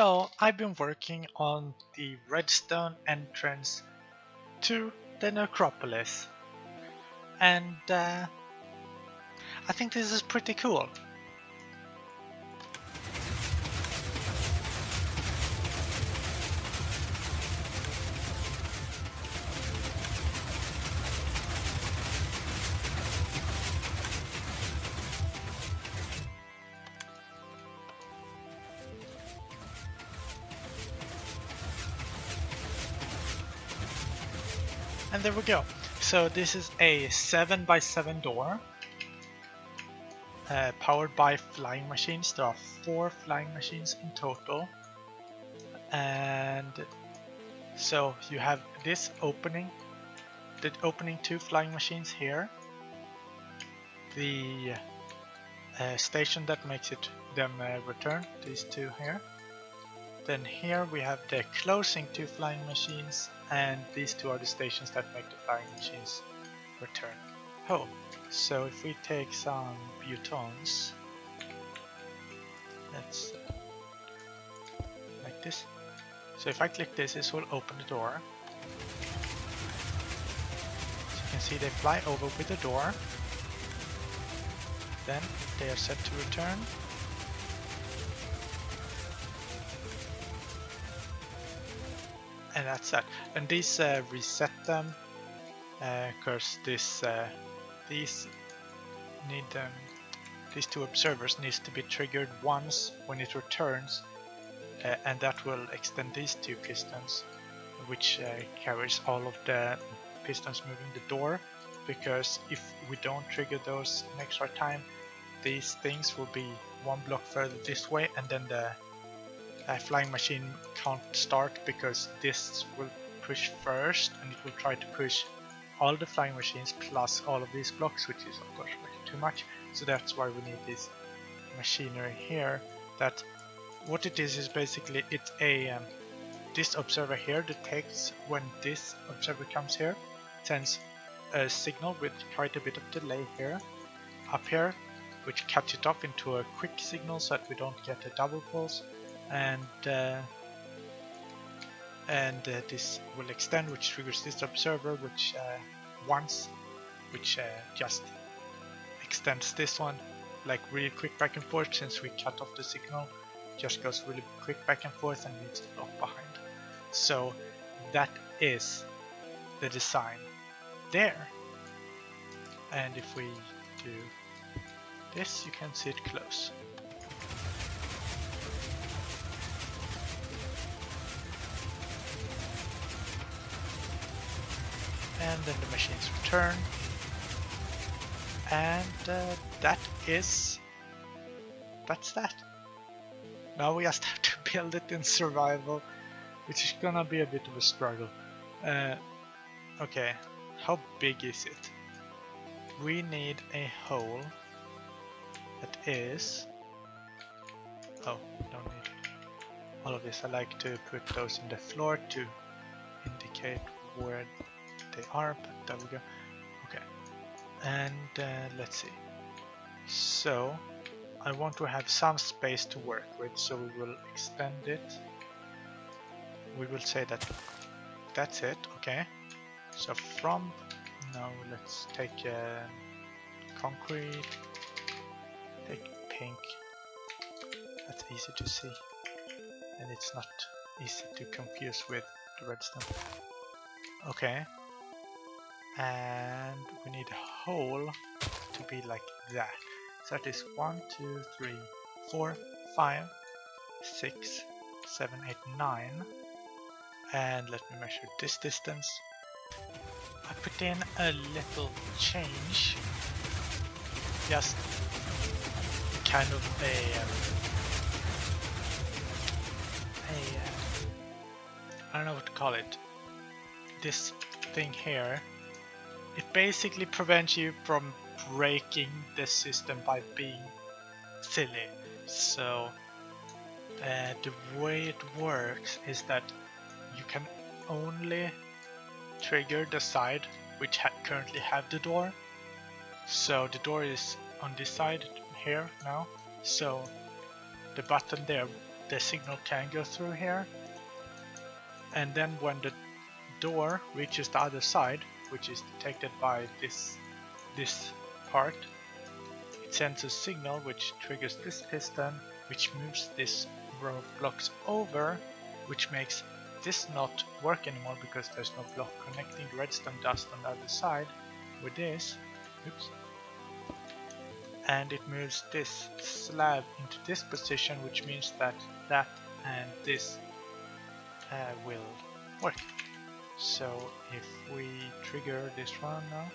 So I've been working on the redstone entrance to the necropolis and uh, I think this is pretty cool. And there we go. So this is a 7 by 7 door uh, powered by flying machines. There are four flying machines in total. And so you have this opening, the opening two flying machines here. The uh, station that makes it them uh, return, these two here. Then here we have the closing two flying machines and these two are the stations that make the flying machines return home. So if we take some butons, let's like this. So if I click this, this will open the door. So you can see they fly over with the door. Then they are set to return. And that's that. And these uh, reset them because uh, this uh, these need um, these two observers needs to be triggered once when it returns uh, and that will extend these two pistons which uh, carries all of the pistons moving the door because if we don't trigger those in extra time these things will be one block further this way and then the flying machine can't start because this will push first and it will try to push all the flying machines plus all of these blocks, which is of course too much. So that's why we need this machinery here. That what it is is basically it's a um, this observer here detects when this observer comes here, sends a signal with quite a bit of delay here, up here, which cuts it off into a quick signal so that we don't get a double pulse, and uh, and uh, this will extend which triggers this observer which uh, once which uh, just extends this one like really quick back and forth. Since we cut off the signal just goes really quick back and forth and leaves the block behind. So that is the design there. And if we do this you can see it close and then the machines return. And uh, that is that's that. Now we just have to build it in survival which is gonna be a bit of a struggle. Uh, okay how big is it? We need a hole that is oh don't need all of this. I like to put those in the floor to indicate where are, but there we go. Okay, and uh, let's see. So I want to have some space to work with, so we will extend it. We will say that that's it, okay? So from now let's take uh, concrete, take pink, that's easy to see and it's not easy to confuse with the redstone. Okay, and we need a hole to be like that. So that is 1, 2, 3, 4, 5, 6, 7, 8, 9. And let me measure this distance. I put in a little change. Just kind of a, a I don't know what to call it. This thing here it basically prevents you from breaking the system by being silly. So uh, the way it works is that you can only trigger the side which ha currently have the door. So the door is on this side here now. So the button there the signal can go through here. And then when the door reaches the other side, which is detected by this this part, it sends a signal which triggers this piston, which moves this row of blocks over, which makes this not work anymore because there's no block connecting the redstone dust on the other side with this. Oops. And it moves this slab into this position, which means that that and this uh, will work. So if we trigger this one now,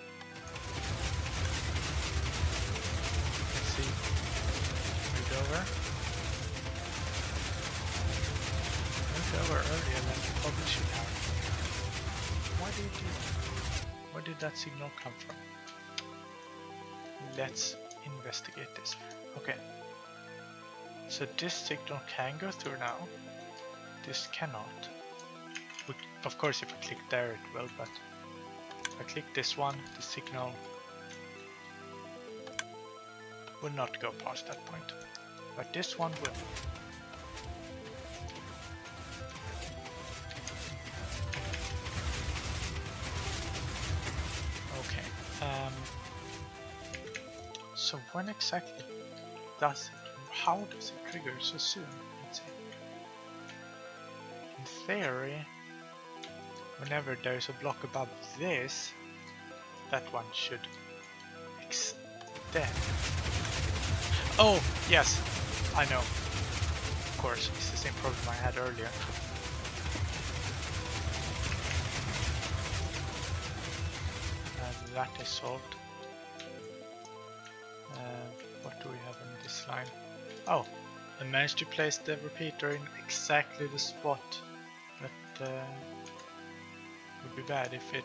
let's see, move over, moved over earlier than you probably should have. Why did you? Where did that signal come from? Let's investigate this. Okay. So this signal can go through now. This cannot. Of course, if I click there, it will, but if I click this one, the signal will not go past that point. But this one will. Okay. Um, so when exactly does it, how does it trigger so soon? In theory, whenever there's a block above this, that one should extend. Oh, yes, I know. Of course, it's the same problem I had earlier. And that is solved. Uh, what do we have in this line? Oh, I managed to place the repeater in exactly the spot that uh, would be bad if it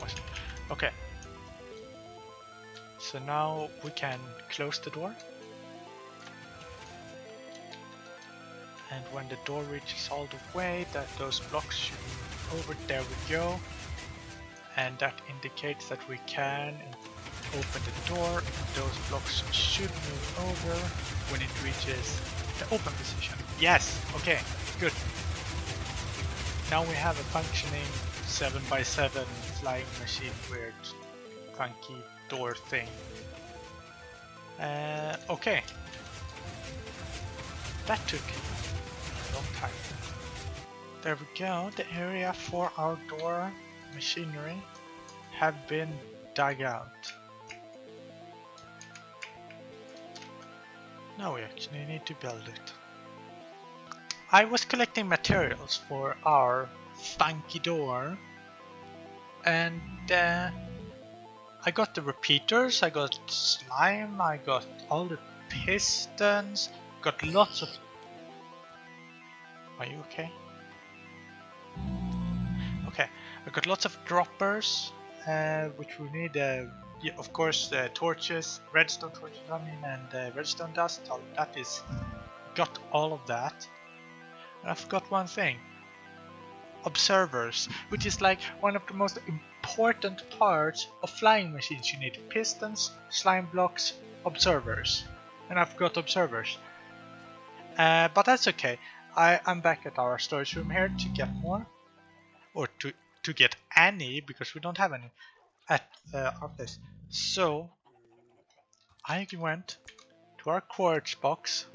wasn't. Okay. So now we can close the door. And when the door reaches all the way, that those blocks should move over. There we go. And that indicates that we can open the door and those blocks should move over when it reaches the open position. Yes, okay, good. Now we have a functioning 7x7 flying machine weird funky door thing. Uh, okay. That took a long time. There we go, the area for our door machinery have been dug out. Now we actually need to build it. I was collecting materials for our funky door and uh, I got the repeaters, I got slime, I got all the pistons, got lots of... Are you okay? Okay, I got lots of droppers, uh, which we need, uh, yeah, of course, uh, torches, redstone torches, I mean, and uh, redstone dust, all that is... Got all of that. And I forgot one thing. Observers, which is like one of the most important parts of flying machines. You need pistons, slime blocks, observers. And I've got observers. Uh, but that's okay. I, I'm back at our storage room here to get more. Or to, to get any, because we don't have any at uh, our place. So, I went to our quartz box.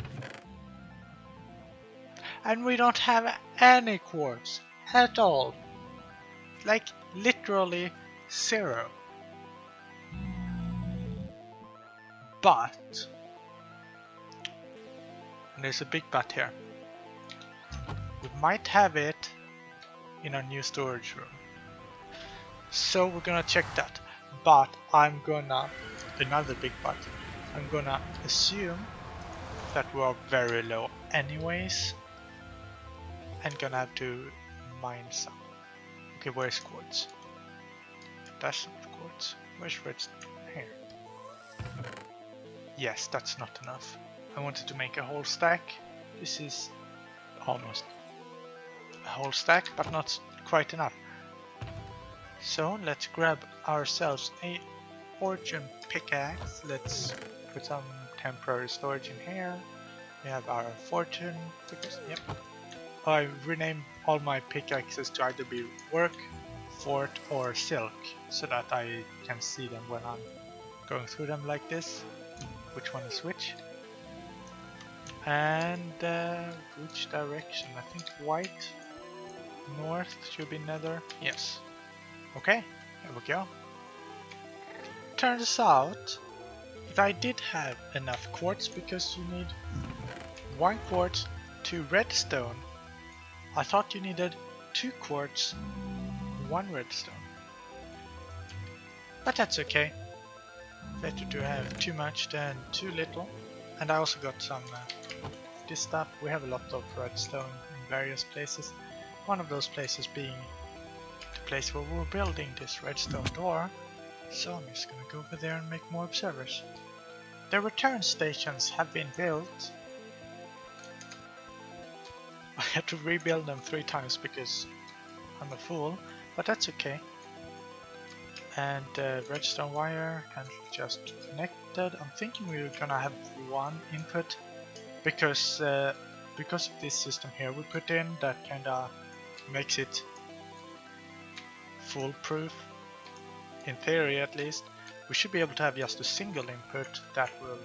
And we don't have any quartz at all. Like literally zero. But, there's a big but here, we might have it in our new storage room. So we're gonna check that. But I'm gonna, another big but, I'm gonna assume that we are very low anyways and gonna have to mine some. Okay, where's quartz? That's not quartz. Where's redstone? Here. Yes, that's not enough. I wanted to make a whole stack. This is almost a whole stack, but not quite enough. So let's grab ourselves a fortune pickaxe. Let's put some temporary storage in here. We have our fortune because yep. I rename all my pickaxes to either be work, fort or silk so that I can see them when I'm going through them like this. Which one is which? And uh, which direction? I think white, north should be nether. Yes. Okay, here we go. Turns out that I did have enough quartz because you need one quartz to redstone. I thought you needed two quartz, one redstone. But that's okay. Better to have too much than too little. And I also got some uh, this stuff. We have a lot of redstone in various places. One of those places being the place where we're building this redstone door. So I'm just gonna go over there and make more observers. The return stations have been built. I had to rebuild them three times because I'm a fool, but that's okay. And uh, redstone wire can just connected. I'm thinking we're gonna have one input because uh, because of this system here we put in that kinda makes it foolproof in theory at least we should be able to have just a single input that will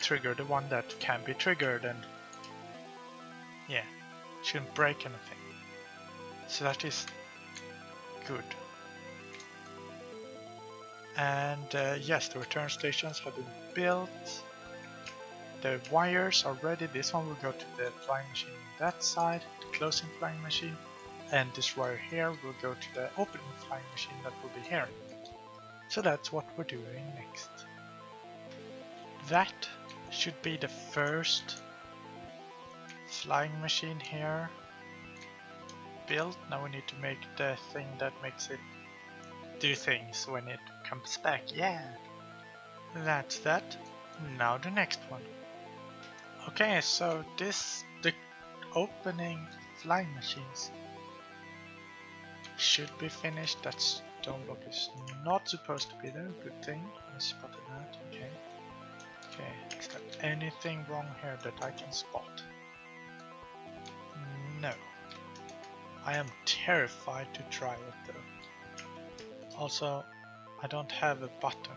trigger the one that can be triggered and yeah shouldn't break anything. So that is good. And uh, yes the return stations have been built. The wires are ready. This one will go to the flying machine on that side the closing flying machine. And this wire here will go to the opening flying machine that will be here. So that's what we're doing next. That should be the first flying machine here built. Now we need to make the thing that makes it do things when it comes back. Yeah, that's that. Now the next one. Okay, so this the opening flying machines should be finished. That stone block is not supposed to be there. Good thing. I spotted that. Okay. Okay. Is there anything wrong here that I can spot? I am terrified to try it though. Also, I don't have a button.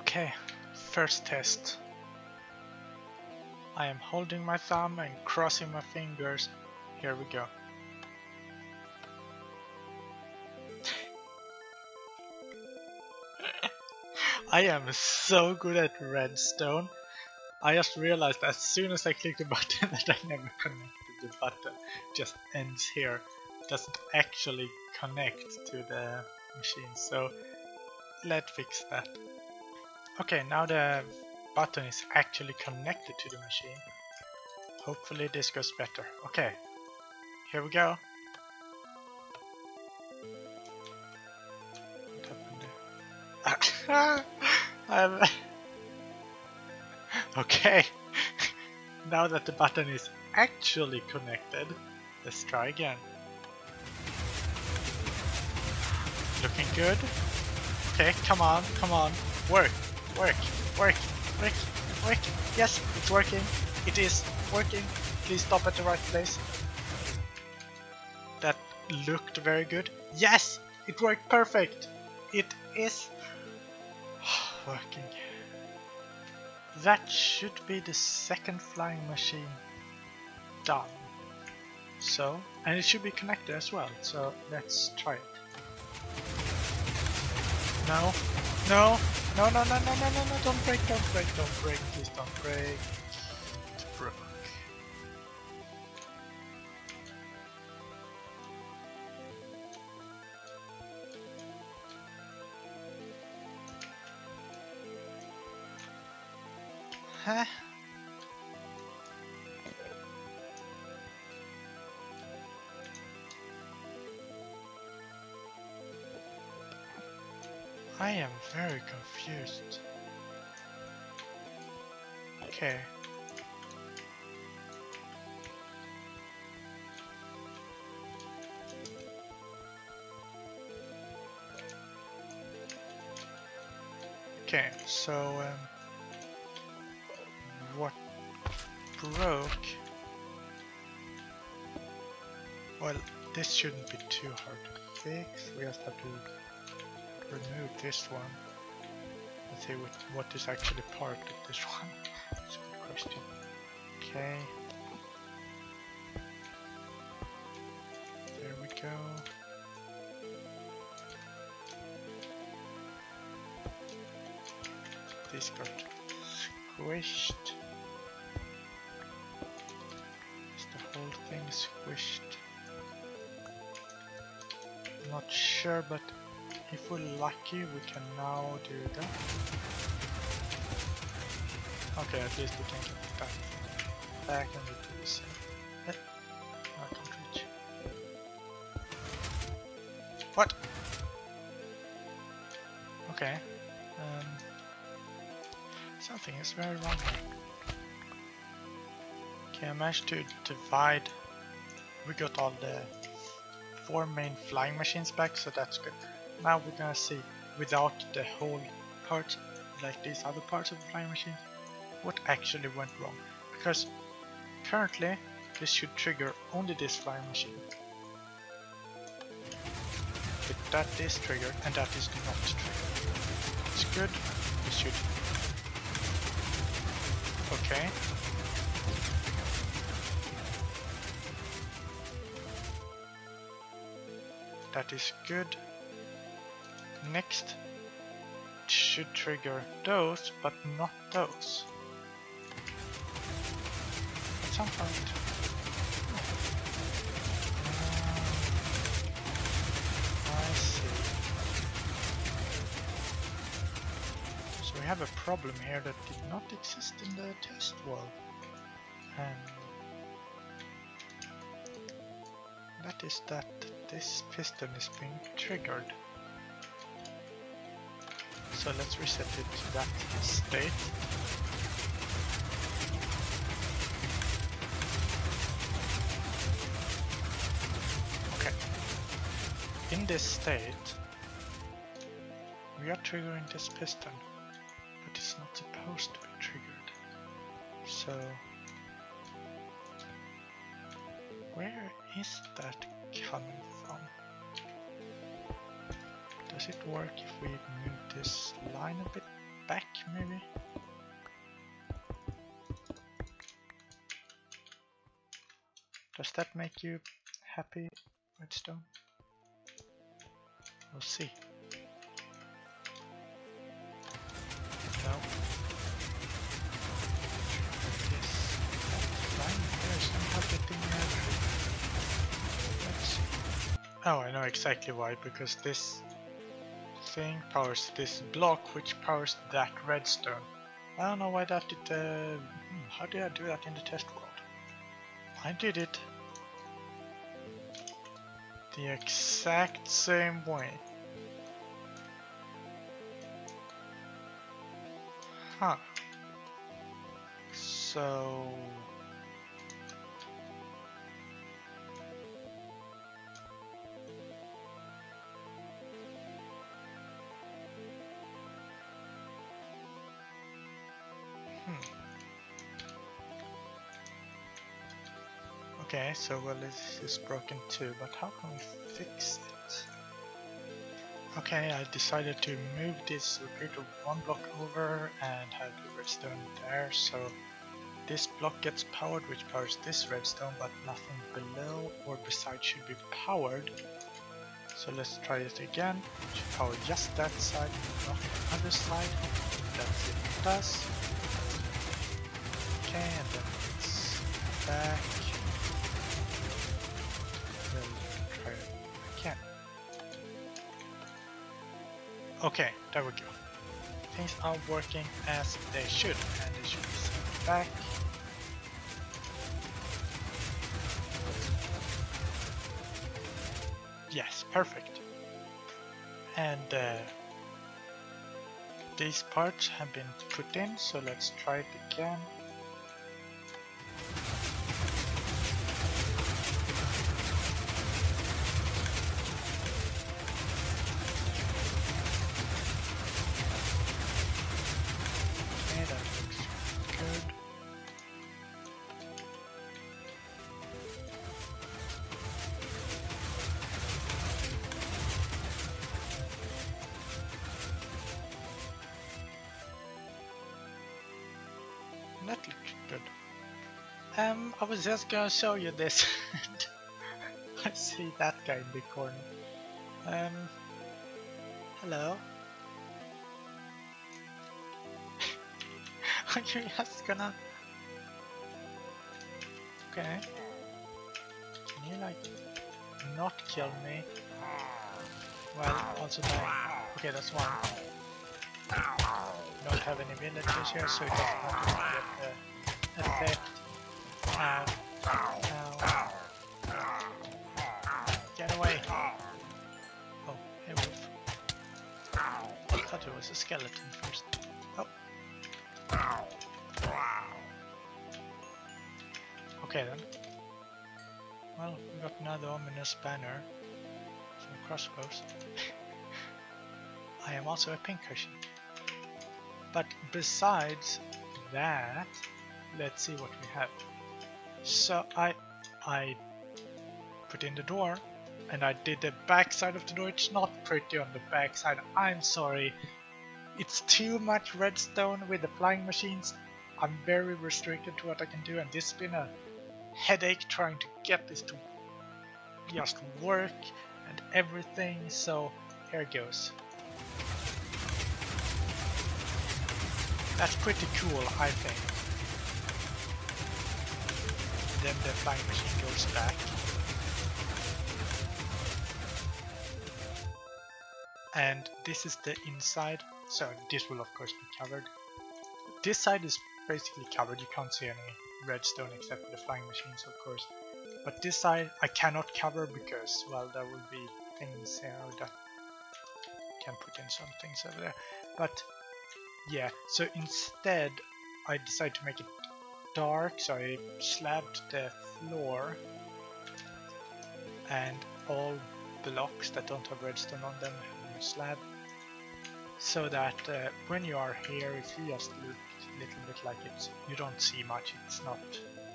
Okay, first test. I am holding my thumb and crossing my fingers. Here we go. I am so good at redstone. I just realized as soon as I click the button that I never connected the button. Just ends here. It doesn't actually connect to the machine. So let's fix that. Okay, now the button is actually connected to the machine. Hopefully this goes better. Okay, here we go. What happened there? Ah, I'm okay. now that the button is actually connected, let's try again. Looking good. Okay, come on, come on. Work, work, work, work, work. Yes, it's working. It is working. Please stop at the right place. That looked very good. Yes, it worked perfect. It is working. That should be the second flying machine done. So, and it should be connected as well, so let's try it. No, no, no, no, no, no, no, no, no, don't break, don't break, don't break, please don't break. It broke. Huh? I am very confused. Okay. Okay, so um, what broke. Well, this shouldn't be too hard to fix. We just have to remove this one. Let's see what, what is actually part of this one. That's a good question. Okay. There we go. This got squished. Is the whole thing squished? Not sure, but if we're lucky, we can now do that. Okay, at least we can get that back and do the same. I can't reach. What? Okay. Um, something is very wrong here. Okay, I managed to divide. We got all the four main flying machines back, so that's good. Now we're gonna see, without the whole part, like these other parts of the flying machine, what actually went wrong. Because currently, this should trigger only this flying machine. But that is triggered, and that is not triggered. It's good, it should... Okay. That is good. Next, should trigger those, but not those. At some point. Uh, I see. So we have a problem here that did not exist in the test world. And that is that this piston is being triggered. So let's reset it to that state. Okay. In this state, we are triggering this piston, but it's not supposed to be triggered. So, where is that coming? Does it work if we move this line a bit back, maybe? Does that make you happy, Redstone? We'll see. No. This line somehow getting. Oh, I know exactly why, because this thing powers this block, which powers that redstone. I don't know why that did. Uh, hmm, how did I do that in the test world? I did it the exact same way. Huh. So. Okay, so well this is broken too, but how can we fix it? Okay, I decided to move this repeater one block over and have the redstone there, so this block gets powered, which powers this redstone, but nothing below or beside should be powered. So let's try it again. It should power just that side, not the other side. That's it does. Okay, and then it's back. Okay, there we go. Things are working as they should, and they should be sent back. Yes, perfect. And uh, these parts have been put in, so let's try it again. That looks good. Um, I was just gonna show you this. I see that guy in the corner. Um, hello. Are you just gonna... Okay. Can you like not kill me? Well, also die. Okay, that's one. Don't have any villagers here, so it does not really get the effect. Ow. Um, get away! Oh, hey wolf. I thought it was a skeleton first. Oh. Okay then. Well, we got another ominous banner. Some crossbows. I am also a pincushion. But besides that, let's see what we have. So I I put in the door and I did the back side of the door. It's not pretty on the back side. I'm sorry. It's too much redstone with the flying machines. I'm very restricted to what I can do and this has been a headache trying to get this to just work and everything. So here goes. That's pretty cool, I think. Then the flying machine goes back. And this is the inside, so this will of course be covered. This side is basically covered, you can't see any redstone except for the flying machines of course. But this side I cannot cover because, well, there will be things here that can put in some things over there. But yeah, so instead I decided to make it dark, so I slabbed the floor and all blocks that don't have redstone on them a slab so that uh, when you are here, if you just look a little bit like it, you don't see much, it's not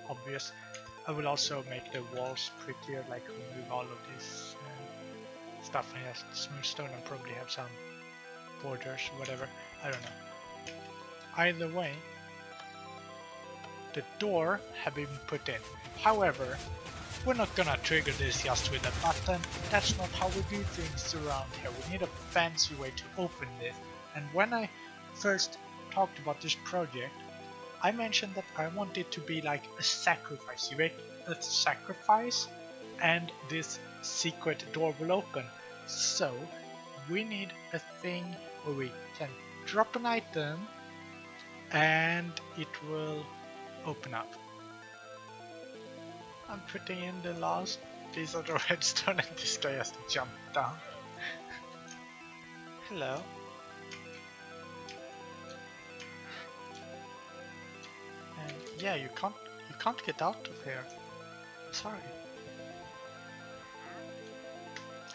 obvious. I will also make the walls prettier, like remove all of this uh, stuff and just smooth stone and probably have some borders, whatever, I don't know. Either way, the door have been put in. However, we're not gonna trigger this just with a button, that's not how we do things around here. We need a fancy way to open this. And when I first talked about this project, I mentioned that I want it to be like a sacrifice. You make a sacrifice and this secret door will open. So we need a thing where we can drop an item and it will open up. I'm putting in the last piece of the redstone and this guy has to jump down. Hello. And yeah, you can't you can't get out of here. Sorry.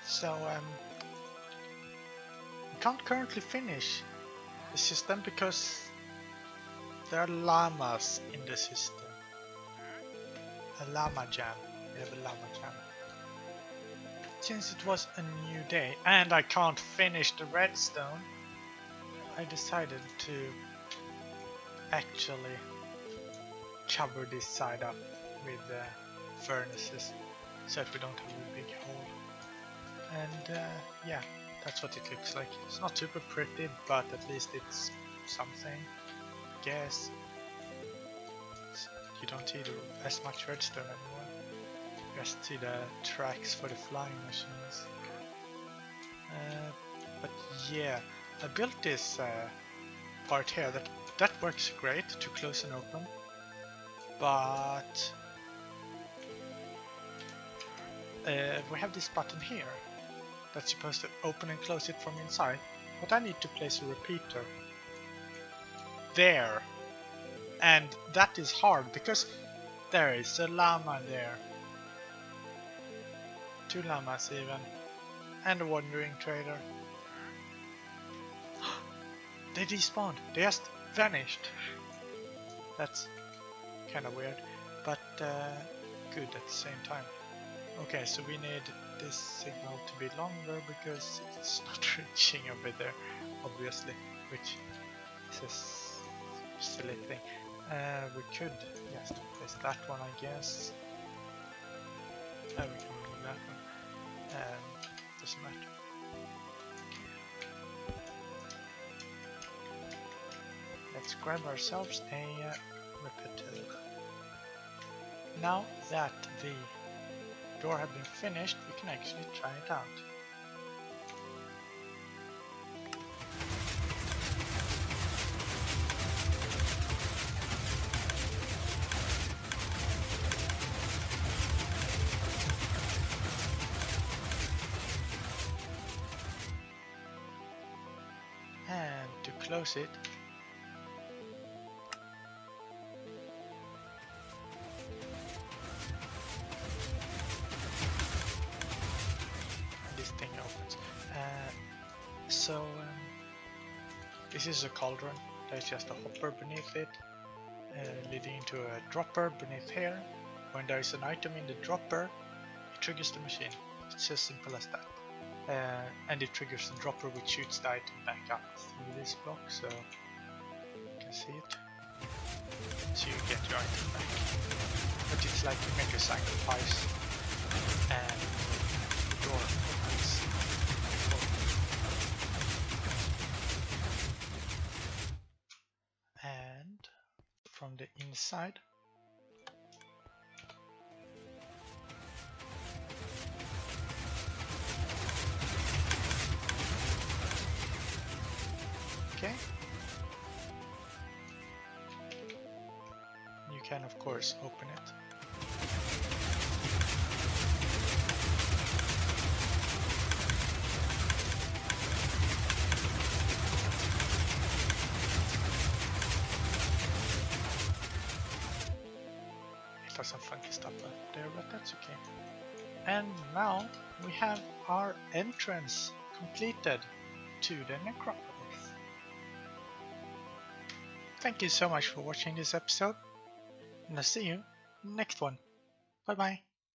So um we can't currently finish the system because there are llamas in the system. A llama jam. We have a llama jam. Since it was a new day and I can't finish the redstone, I decided to actually cover this side up with uh, furnaces so that we don't have a big hole. And uh, yeah, that's what it looks like. It's not super pretty, but at least it's something. Guess you don't see as much redstone anymore. You just see the tracks for the flying machines. Uh, but yeah, I built this uh, part here that that works great to close and open, but uh, we have this button here that's supposed to open and close it from inside, but I need to place a repeater there and that is hard because there is a llama there. Two llamas even. And a wandering trader. they despawned. They just vanished. That's kind of weird, but uh, good at the same time. Okay, so we need this signal to be longer because it's not reaching over there, obviously, which is silly thing. Uh, we could just place that one, I guess. Uh, we can remove that one. Um, doesn't matter. Let's grab ourselves a uh, repeater. Now that the door has been finished, we can actually try it out. To close it, this thing opens. Uh, so um, this is a cauldron. There's just a hopper beneath it, uh, leading into a dropper beneath here. When there is an item in the dropper, it triggers the machine. It's as simple as that. Uh, and it triggers the dropper which shoots the item back up through this block, so you can see it. So you get your item back. But it's like you make a sacrifice and opens. And from the inside can of course open it. It has some funky stuff there, but that's okay. And now we have our entrance completed to the necropolis. Thank you so much for watching this episode, and I'll see you next one. Bye bye.